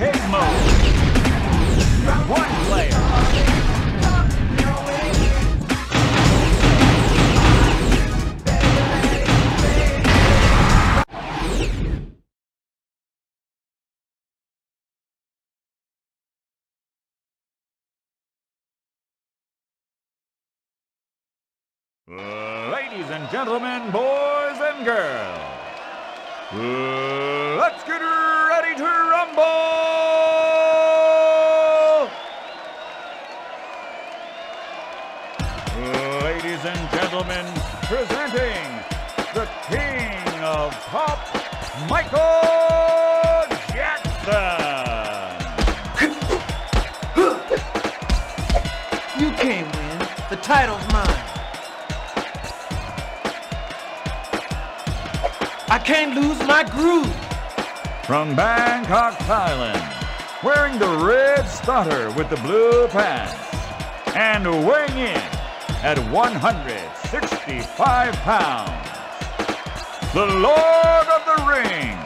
arcade mode. One player. Ladies and gentlemen, boys and girls, let's get ready to rumble! Ladies and gentlemen, presenting the king of pop, Michael Jackson! You can't win. The title's mine. I can't lose my groove. From Bangkok, Thailand, wearing the red starter with the blue pants, and weighing in at 165 pounds, the Lord of the Ring,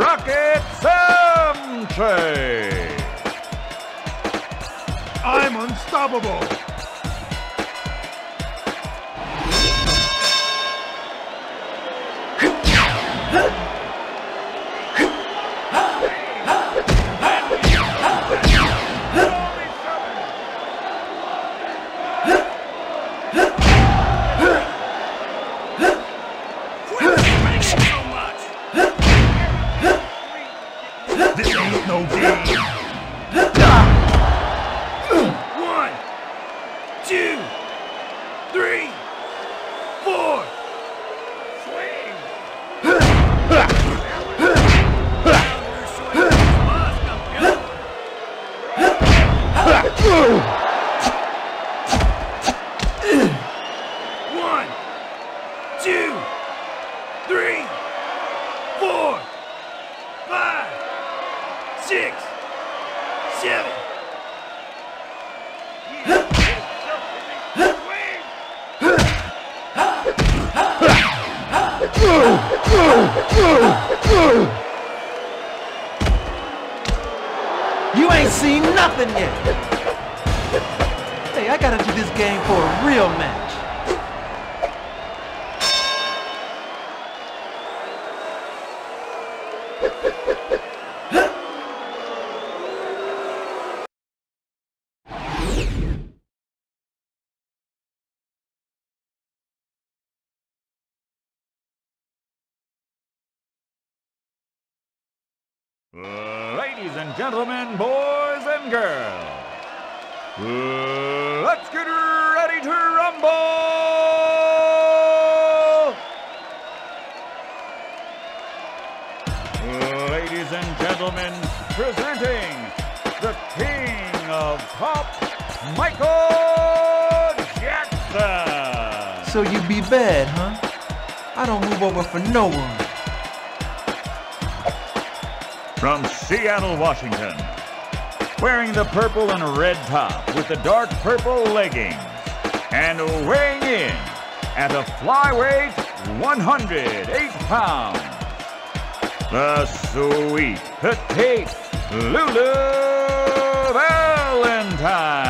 Rocket Samchay. I'm unstoppable. This three, four. Swing. One, two, three, four, five, six, seven. You ain't seen nothing yet. Hey, I gotta do this game for a real match. Ladies and gentlemen, boys and girls, let's get ready to rumble! Ladies and gentlemen, presenting the king of pop, Michael Jackson! So you be bad, huh? I don't move over for no one. From Seattle, Washington, wearing the purple and red top with the dark purple leggings, and weighing in at a flyweight 108 pounds, the sweet, petite Lulu Valentine.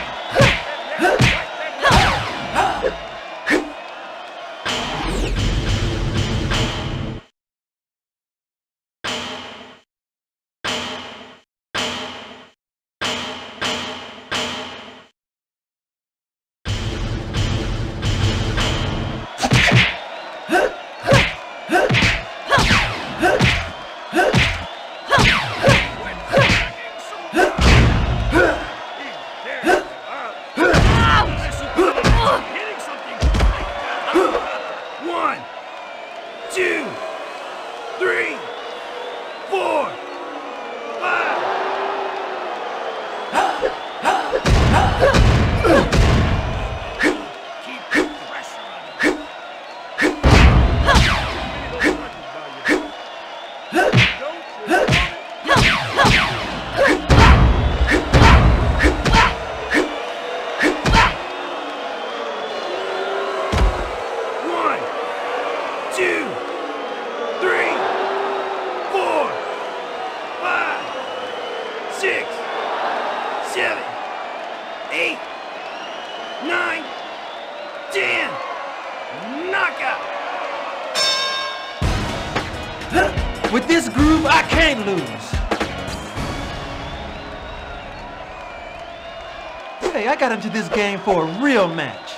nine, ten. Knockout! With this groove, I can't lose. Hey, I got into this game for a real match.